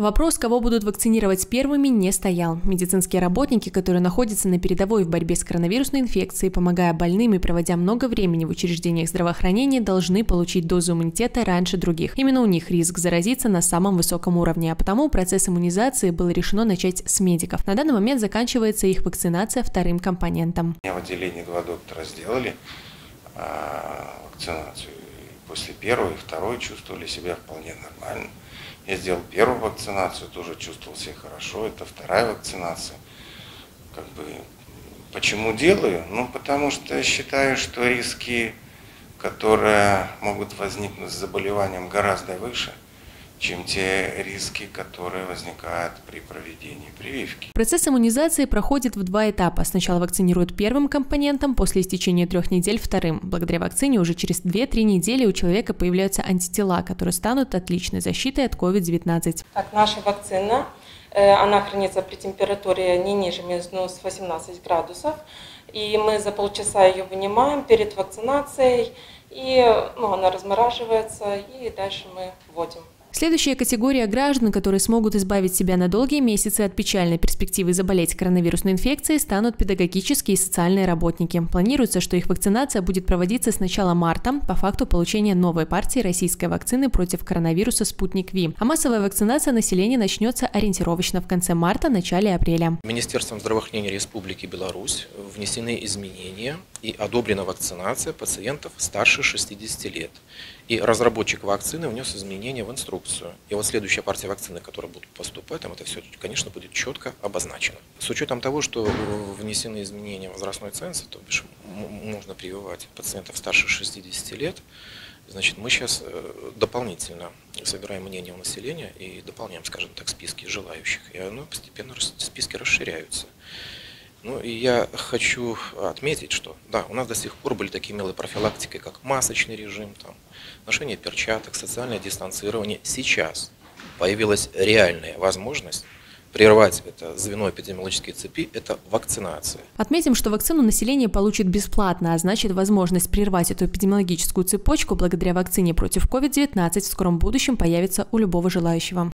Вопрос, кого будут вакцинировать первыми, не стоял. Медицинские работники, которые находятся на передовой в борьбе с коронавирусной инфекцией, помогая больным и проводя много времени в учреждениях здравоохранения, должны получить дозу иммунитета раньше других. Именно у них риск заразиться на самом высоком уровне, а потому процесс иммунизации было решено начать с медиков. На данный момент заканчивается их вакцинация вторым компонентом. Меня в отделении два доктора сделали а, вакцинацию. И после первой и второй чувствовали себя вполне нормально. Я сделал первую вакцинацию, тоже чувствовал себя хорошо. Это вторая вакцинация. Как бы, почему делаю? Ну, потому что я считаю, что риски, которые могут возникнуть с заболеванием, гораздо выше – чем те риски, которые возникают при проведении прививки. Процесс иммунизации проходит в два этапа. Сначала вакцинируют первым компонентом, после истечения трех недель – вторым. Благодаря вакцине уже через 2-3 недели у человека появляются антитела, которые станут отличной защитой от COVID-19. Так, наша вакцина, э, она хранится при температуре не ниже минус 18 градусов. И мы за полчаса ее вынимаем перед вакцинацией, и ну, она размораживается, и дальше мы вводим. Следующая категория граждан, которые смогут избавить себя на долгие месяцы от печальной перспективы заболеть коронавирусной инфекцией, станут педагогические и социальные работники. Планируется, что их вакцинация будет проводиться с начала марта по факту получения новой партии российской вакцины против коронавируса «Спутник Ви». А массовая вакцинация населения начнется ориентировочно в конце марта, начале апреля. Министерством здравоохранения Республики Беларусь внесены изменения и одобрена вакцинация пациентов старше 60 лет. И разработчик вакцины внес изменения в инструкцию. И вот следующая партия вакцины, которая будет поступать, там это все, конечно, будет четко обозначено. С учетом того, что внесены изменения в возрастной ценз, то бишь можно прививать пациентов старше 60 лет, Значит, мы сейчас э, дополнительно собираем мнение у населения и дополняем, скажем так, списки желающих. И оно постепенно списки расширяются. Ну и я хочу отметить, что да, у нас до сих пор были такие милые профилактики, как масочный режим, там, ношение перчаток, социальное дистанцирование. Сейчас появилась реальная возможность прервать это звено эпидемиологической цепи – это вакцинация. Отметим, что вакцину население получит бесплатно, а значит возможность прервать эту эпидемиологическую цепочку благодаря вакцине против COVID-19 в скором будущем появится у любого желающего.